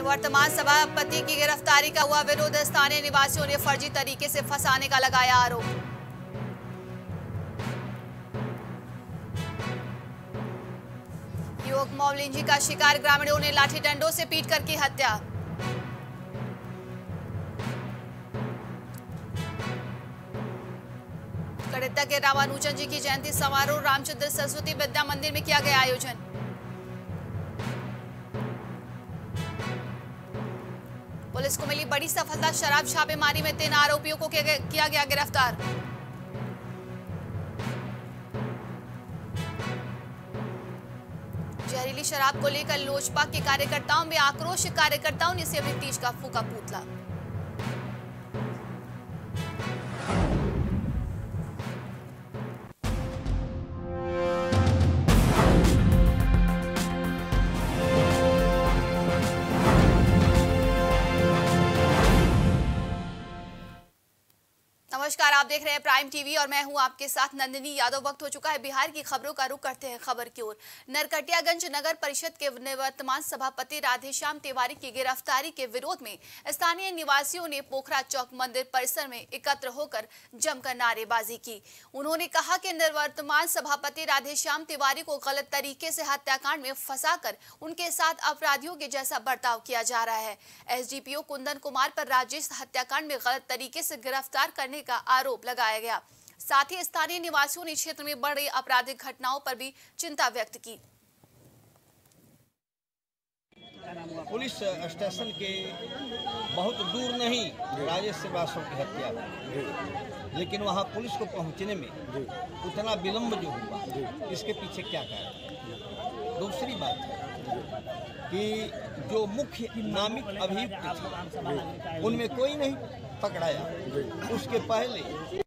वर्तमान सभापति की गिरफ्तारी का हुआ विरोध। स्थानीय निवासियों ने फर्जी तरीके से फंसाने का लगाया आरोप। युवक मौलिंजी का शिकार। ग्रामीणों ने लाठी डंडों से पीट कर की हत्या। गणितज्ञ के रामानुजन जी की जयंती समारोह रामचंद्र सरस्वती विद्या मंदिर में किया गया आयोजन। पुलिस को मिली बड़ी सफलता, शराब छापेमारी में तीन आरोपियों को किया गया गिरफ़्तार। जहरीली शराब को लेकर लोजपा के कार्यकर्ताओं में आक्रोश, कार्यकर्ताओं ने से नीतीश का फूका पुतला। देख रहे हैं प्राइम टीवी और मैं हूँ आपके साथ नंदिनी यादव। वक्त हो चुका है बिहार की खबरों का रुख करते हैं खबर की ओर। नरकटियागंज नगर परिषद के निवर्तमान सभापति राधेश्याम तिवारी की गिरफ्तारी के विरोध में स्थानीय निवासियों ने पोखरा चौक मंदिर परिसर में एकत्र होकर जमकर नारेबाजी की। उन्होंने कहा कि निवर्तमान सभापति राधेश्याम तिवारी को गलत तरीके से हत्याकांड में फंसाकर उनके साथ अपराधियों के जैसा बर्ताव किया जा रहा है। एसडीपीओ कुंदन कुमार पर राजेश हत्याकांड में गलत तरीके से गिरफ़्तार करने का आरोप लगाया गया। साथ ही स्थानीय निवासियों ने क्षेत्र में बढ़ रही आपराधिक घटनाओं पर भी चिंता व्यक्त की। पुलिस स्टेशन के बहुत दूर नहीं राजेश श्रीवास्तव की हत्या हुई। लेकिन वहाँ पुलिस को पहुँचने में उतना विलम्ब जो हुआ इसके पीछे क्या कारण? दूसरी बात है कि जो मुख्य नामित अभियुक्त थे, उनमें कोई नहीं पकड़ाया। उसके पहले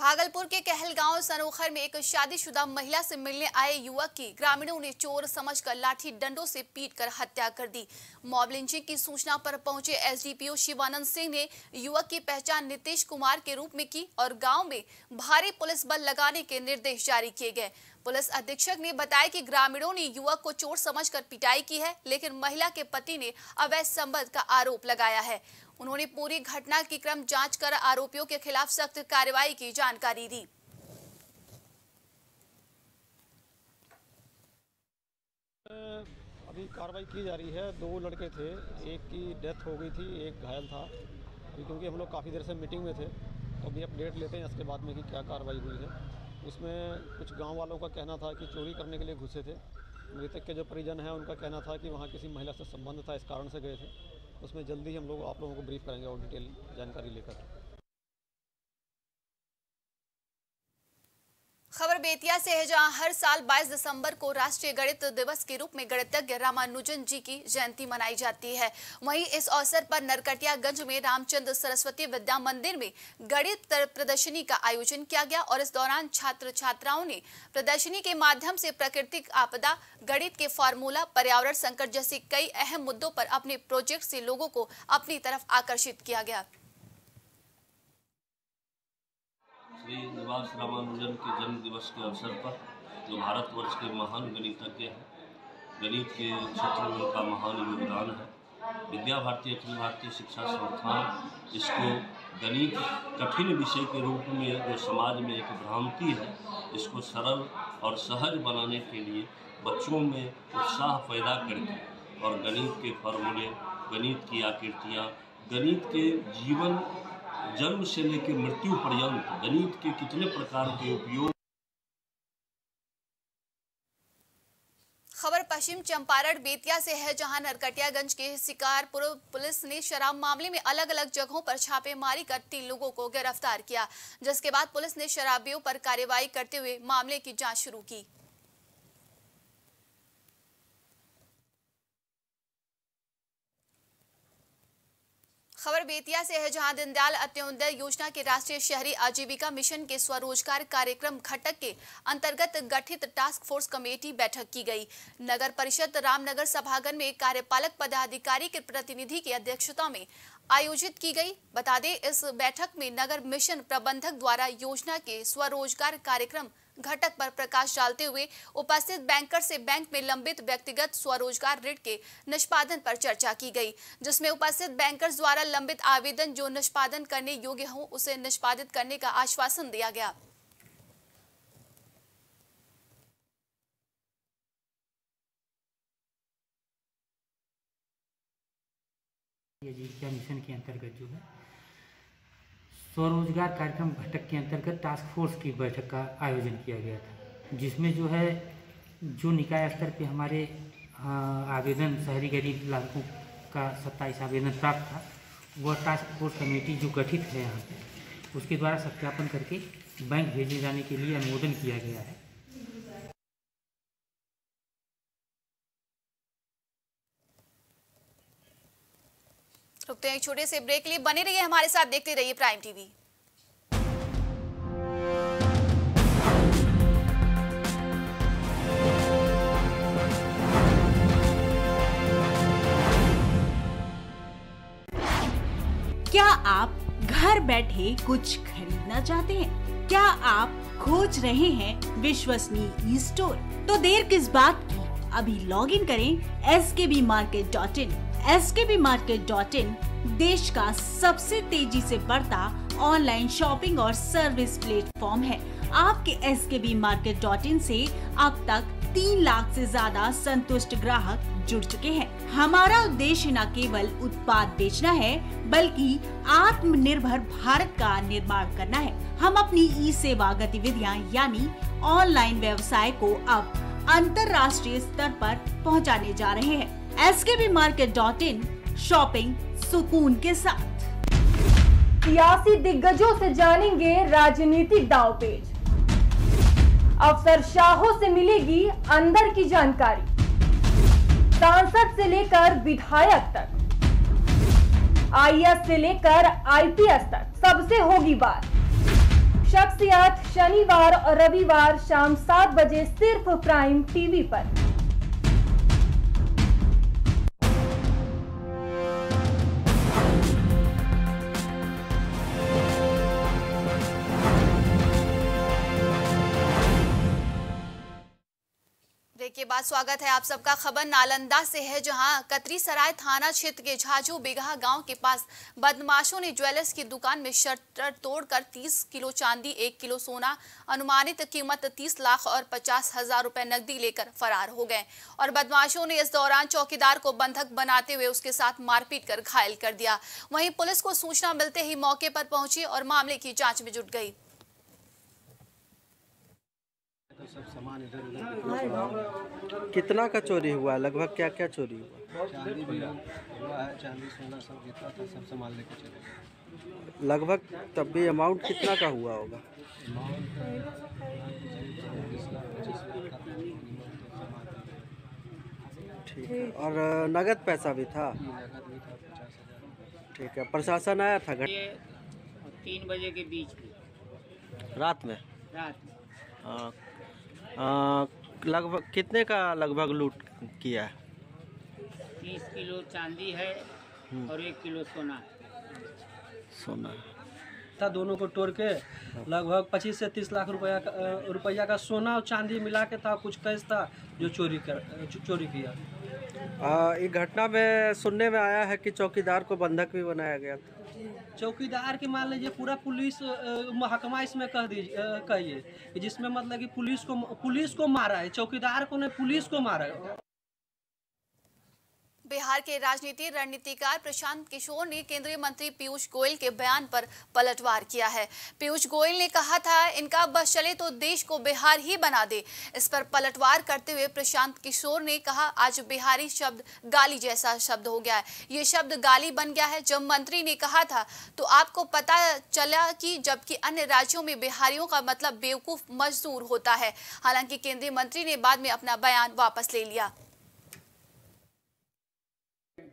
भागलपुर के कहलगांव सनोखर में एक शादीशुदा महिला से मिलने आए युवक की ग्रामीणों ने चोर समझकर लाठी डंडों से पीटकर हत्या कर दी। मॉब लिंचिंग की सूचना पर पहुँचे एसडीपीओ शिवानंद सिंह ने युवक की पहचान नीतीश कुमार के रूप में की और गाँव में भारी पुलिस बल लगाने के निर्देश जारी किए गए। पुलिस अधीक्षक ने बताया कि ग्रामीणों ने युवक को चोर समझकर पिटाई की है, लेकिन महिला के पति ने अवैध संबंध का आरोप लगाया है। उन्होंने पूरी घटना की क्रम जाँच कर आरोपियों के खिलाफ सख्त कार्रवाई की जानकारी दी। अभी कार्रवाई की जा रही है। दो लड़के थे, एक की डेथ हो गई थी, एक घायल था। क्योंकि हम लोग काफ़ी देर से मीटिंग में थे तो अभी अपडेट लेते हैं इसके बाद में कि क्या कार्रवाई हुई है। उसमें कुछ गाँव वालों का कहना था कि चोरी करने के लिए घुसे थे। मृतक के जो परिजन हैं, उनका कहना था कि वहाँ किसी महिला से संबंध था, इस कारण से गए थे। उसमें जल्दी ही हम लोग आप लोगों को ब्रीफ करेंगे और डिटेल जानकारी लेकर। खबर बेतिया से है जहाँ हर साल 22 दिसंबर को राष्ट्रीय गणित दिवस के रूप में गणितज्ञ रामानुजन जी की जयंती मनाई जाती है। वहीं इस अवसर पर नरकटियागंज में रामचंद्र सरस्वती विद्या मंदिर में गणित प्रदर्शनी का आयोजन किया गया और इस दौरान छात्र छात्राओं ने प्रदर्शनी के माध्यम से प्राकृतिक आपदा, गणित के फार्मूला, पर्यावरण संकट जैसे कई अहम मुद्दों पर अपने प्रोजेक्ट से लोगों को अपनी तरफ़ आकर्षित किया गया। श्री निवास रामानुजन के जन्म दिवस के अवसर पर जो भारतवर्ष के महान गणितज्ञ हैं, गणित के क्षेत्र में उनका महान योगदान है। विद्या भारती, अखिल भारतीय शिक्षा संस्थान इसको गणित कठिन विषय के रूप में जो समाज में एक भ्रांति है, इसको सरल और सहज बनाने के लिए बच्चों में उत्साह पैदा करके और गणित के फॉर्मूले गणित की आकृतियाँ, गणित के जीवन जन्म से लेकर मृत्यु पर्यंत गणित के कितने प्रकार के उपयोग खबर पश्चिम चंपारण बेतिया से है, जहाँ नरकटियागंज के शिकारपुर पुलिस ने शराब मामले में अलग अलग जगहों पर छापेमारी कर तीन लोगों को गिरफ़्तार किया, जिसके बाद पुलिस ने शराबियों पर कार्रवाई करते हुए मामले की जाँच शुरू की। खबर बेतिया से है जहाँ दीनदयाल अंत्योदय योजना के राष्ट्रीय शहरी आजीविका मिशन के स्वरोजगार कार्यक्रम घटक के अंतर्गत गठित टास्क फोर्स कमेटी बैठक की गई। नगर परिषद रामनगर सभागार में कार्यपालक पदाधिकारी के प्रतिनिधि की अध्यक्षता में आयोजित की गई। बता दें, इस बैठक में नगर मिशन प्रबंधक द्वारा योजना के स्वरोजगार कार्यक्रम घटक पर प्रकाश डालते हुए उपस्थित बैंकर से बैंक में लंबित व्यक्तिगत स्वरोजगार ऋण के निष्पादन पर चर्चा की गई, जिसमें उपस्थित बैंकर्स द्वारा लंबित आवेदन जो निष्पादन करने योग्य हो, उसे निष्पादित करने का आश्वासन दिया गया। ये जीविका मिशन के अंतर्गत जो है? स्वरोजगार कार्यक्रम घटक के अंतर्गत टास्क फोर्स की बैठक का आयोजन किया गया था, जिसमें जो है, जो निकाय स्तर पे हमारे आवेदन, शहरी गरीब लाभुकों का सत्ताईस आवेदन प्राप्त था, वह टास्क फोर्स कमेटी जो गठित है यहाँ पर उसके द्वारा सत्यापन करके बैंक भेजे जाने के लिए अनुमोदन किया गया है। रुकते हैं एक छोटे से ब्रेक लिए। बने रहिए हमारे साथ, देखते रहिए प्राइम टीवी क्या आप घर बैठे कुछ खरीदना चाहते हैं? क्या आप खोज रहे हैं विश्वसनीय ई स्टोर तो देर किस बात की? अभी लॉग इन करें S K B market dot in S देश का सबसे तेज़ी से बढ़ता ऑनलाइन शॉपिंग और सर्विस प्लेटफॉर्म है। आपके S K B market dot इन से अब तक तीन लाख से ज़्यादा संतुष्ट ग्राहक जुड़ चुके हैं। हमारा उद्देश्य न केवल उत्पाद बेचना है, बल्कि आत्मनिर्भर भारत का निर्माण करना है। हम अपनी ई सेवा गतिविधियाँ, यानी ऑनलाइन व्यवसाय को अब अंतर्राष्ट्रीय स्तर पर पहुँचाने जा रहे हैं। S K B market dot in shopping सुकून के साथ। सियासी दिग्गजों से जानेंगे राजनीतिक दावपेच। अफसर शाहों से मिलेगी अंदर की जानकारी। सांसद से लेकर विधायक तक। आईएएस से लेकर आईपीएस तक, सबसे होगी बात। शख्सियत शनिवार और रविवार शाम सात बजे सिर्फ़ प्राइम टीवी पर। बाद स्वागत है आप सबका। खबर नालंदा से है, जहाँ कतरी सराय थाना क्षेत्र के झाझू बिगहा गाँव के पास बदमाशों ने ज्वेलर्स की दुकान में शटर तोड़कर 30 किलो चांदी, एक किलो सोना, अनुमानित कीमत 30 लाख और पचास हज़ार रुपए नकदी लेकर फरार हो गए। और बदमाशों ने इस दौरान चौकीदार को बंधक बनाते हुए उसके साथ मारपीट कर घायल कर दिया। वहीं पुलिस को सूचना मिलते ही मौके पर पहुँची और मामले की जाँच में जुट गई। कितना का चोरी हुआ? लगभग क्या क्या चोरी हुआ? चांदी भी हुआ। है चांदी सोना सब जितना था सब सामान लेके चले गए। लगभग तब भी अमाउंट कितना का हुआ होगा? ठीक है और नगद पैसा भी था? नगद भी था पचास हज़ार ठीक है प्रशासन आया था घट तीन बजे के बीच में। रात में? रात में। हाँ। अ, लगभग कितने का लगभग लूट किया है? तीस किलो चांदी है और एक किलो सोना सोना। था दोनों को तोड़ के लगभग पच्चीस से तीस लाख रुपया का रुपया का सोना और चांदी मिला के था कुछ कैश था जो चोरी कर चोरी किया। ये घटना में सुनने में आया है कि चौकीदार को बंधक भी बनाया गया था। चौकीदार के मान लीजिए पूरा पुलिस महकमा इसमें कह दीजिए कहिए जिसमें मतलब कि पुलिस को पुलिस को मारा है, चौकीदार को नहीं, पुलिस को मारा है। बिहार के राजनीति रणनीतिकार प्रशांत किशोर ने केंद्रीय मंत्री पीयूष गोयल के बयान पर पलटवार किया है। पीयूष गोयल ने कहा था, इनका बस चले तो देश को बिहार ही बना दे। इस पर पलटवार करते हुए प्रशांत किशोर ने कहा, आज बिहारी शब्द गाली जैसा शब्द हो गया है। ये शब्द गाली बन गया है। जब मंत्री ने कहा था तो आपको पता चला कि जबकि अन्य राज्यों में बिहारियों का मतलब बेवकूफ़ मजदूर होता है। हालाँकि केंद्रीय मंत्री ने बाद में अपना बयान वापस ले लिया।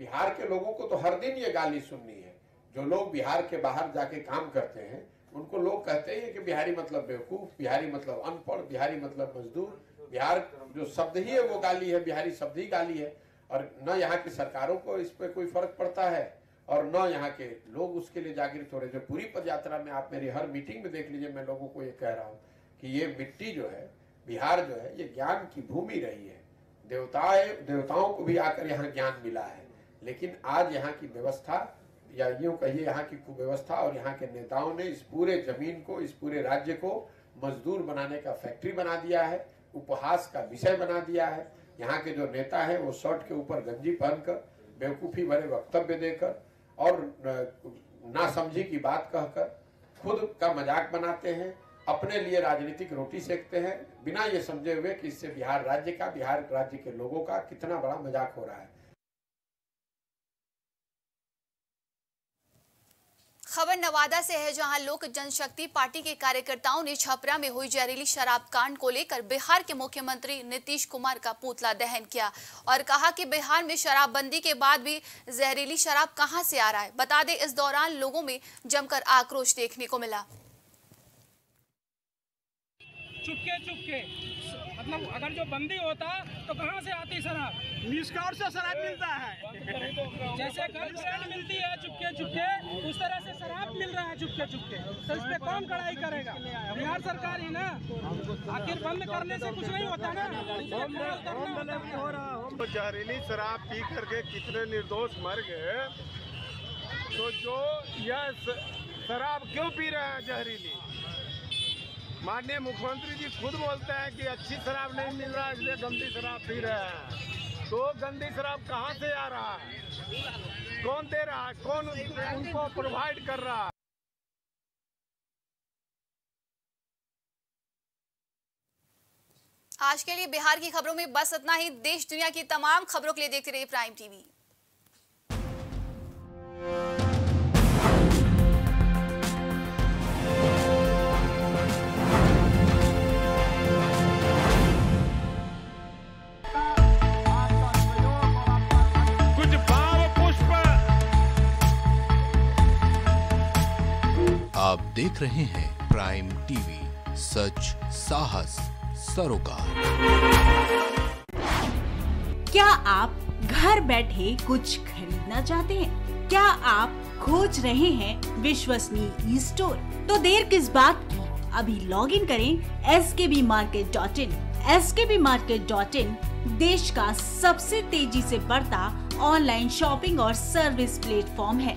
बिहार के लोगों को तो हर दिन ये गाली सुननी है। जो लोग बिहार के बाहर जाके काम करते हैं, उनको लोग कहते हैं कि बिहारी मतलब बेवकूफ़, बिहारी मतलब अनपढ़, बिहारी मतलब मजदूर। बिहार जो शब्द ही है वो गाली है, बिहारी शब्द ही गाली है। और न यहाँ की सरकारों को इस पर कोई फ़र्क पड़ता है और न यहाँ के लोग उसके लिए जागृत हो रहे जो पूरी पद यात्रा में आप मेरी हर मीटिंग में देख लीजिए, मैं लोगों को ये कह रहा हूँ कि ये मिट्टी जो है, बिहार जो है, ये ज्ञान की भूमि रही है। देवताएँ, देवताओं को भी आकर यहाँ ज्ञान मिला है। लेकिन आज यहाँ की व्यवस्था, या यूँ कहिए यहाँ की कुव्यवस्था और यहाँ के नेताओं ने इस पूरे ज़मीन को, इस पूरे राज्य को मजदूर बनाने का फैक्ट्री बना दिया है, उपहास का विषय बना दिया है। यहाँ के जो नेता है, वो शर्ट के ऊपर गंजी पहनकर, बेवकूफ़ी भरे वक्तव्य देकर और ना समझी की बात कहकर खुद का मज़ाक बनाते हैं, अपने लिए राजनीतिक रोटी सेकते हैं, बिना ये समझे हुए कि इससे बिहार राज्य का, बिहार राज्य के लोगों का कितना बड़ा मज़ाक हो रहा है। खबर नवादा से है जहाँ लोक जनशक्ति पार्टी के कार्यकर्ताओं ने छपरा में हुई जहरीली शराब कांड को लेकर बिहार के मुख्यमंत्री नीतीश कुमार का पुतला दहन किया और कहा कि बिहार में शराबबंदी के बाद भी जहरीली शराब कहाँ से आ रहा है? बता दें, इस दौरान लोगों में जमकर आक्रोश देखने को मिला। चुपके चुपके। मतलब अगर जो बंदी होता तो कहाँ से आती शराब? निष्काम से शराब मिलता है। जैसे गर्लफ्रेंड मिलती है चुपके चुपके। उस तरह से शराब मिल रहा है चुपके चुपके। तो इस पे कौन कड़ाई करेगा? बिहार सरकार ही ना। आखिर बंद करने से कुछ नहीं होता ना। हो रहा तो जहरीली शराब पी करके कितने निर्दोष मर गए? तो जो यह शराब क्यों पी रहे हैं जहरीली? माननीय मुख्यमंत्री जी खुद बोलते हैं कि अच्छी शराब नहीं मिल रहा, इसलिए गंदी शराब पी रहे हैं। तो गंदी शराब कहाँ से आ रहा है? कौन दे रहा है? कौन उनको प्रोवाइड कर रहा है? आज के लिए बिहार की खबरों में बस इतना ही। देश दुनिया की तमाम खबरों के लिए देखते रहिए प्राइम टीवी देख रहे हैं प्राइम टीवी सच, साहस, सरोकार। क्या आप घर बैठे कुछ खरीदना चाहते हैं? क्या आप खोज रहे हैं विश्वसनीय ई स्टोर तो देर किस बात की? अभी लॉग इन करें S K B market dot in S K B market dot in देश का सबसे तेज़ी से बढ़ता ऑनलाइन शॉपिंग और सर्विस प्लेटफॉर्म है।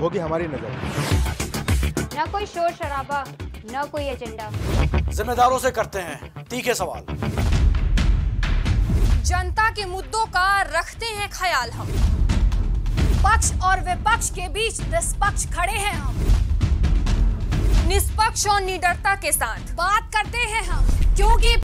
होगी हमारी नज़र। न कोई शोर शराबा न कोई एजेंडा। जिम्मेदारों से करते हैं तीखे सवाल। जनता के मुद्दों का रखते हैं ख्याल हम। पक्ष और विपक्ष के बीच निष्पक्ष खड़े हैं हम। निष्पक्ष और निडरता के साथ बात करते हैं हम क्योंकि